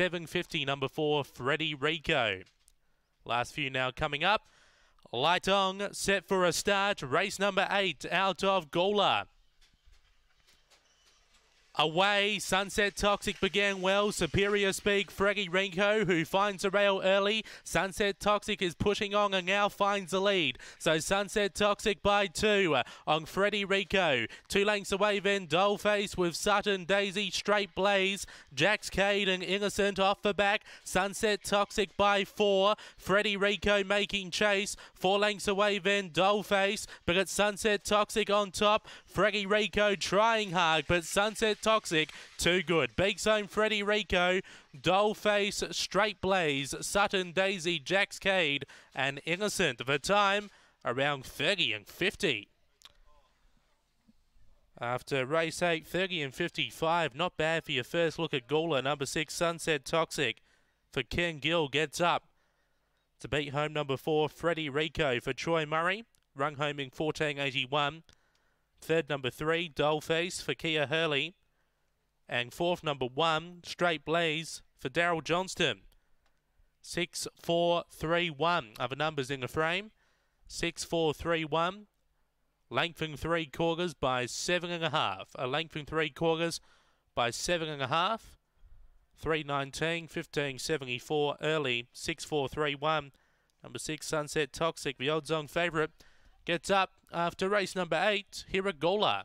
750, number four, Freddie Rico. Last few now coming up. Lightong set for a start. Race number eight out of Gawler. Away, Sunset Toxic began well. Superior Speak, Freddie Rico, who finds the rail early. Sunset Toxic is pushing on and now finds the lead. So Sunset Toxic by two uh, on Freddie Rico. Two lengths away then Dollface with Sutton, Daisy, Straight Blaze. Jax Cade and Innocent off the back. Sunset Toxic by four. Freddie Rico making chase. Four lengths away then Dollface. But it's Sunset Toxic on top. Freddie Rico trying hard, but Sunset Toxic too good. Big Zone Freddie Rico, Dollface, Straight Blaze, Sutton, Daisy, Jax Cade, and Innocent. The time around 30 and 50. After race 8, 30 and 55, not bad for your first look at Gawler. Number 6, Sunset Toxic for Ken Gill gets up to beat home number 4, Freddie Rico for Troy Murray. Rung home in 1481. Third, number three, Dollface for Kia Hurley. And fourth, number one, Straight Blaze for Daryl Johnston. Six, four, three, one. Other numbers in the frame. Six, four, three, one. Lengthening three quarters by seven and a half. A lengthening three quarters by seven and a half. 319, 1574 early, 6431. Number six, Sunset Toxic, the odds on favourite. Gets up after race number eight Gawler.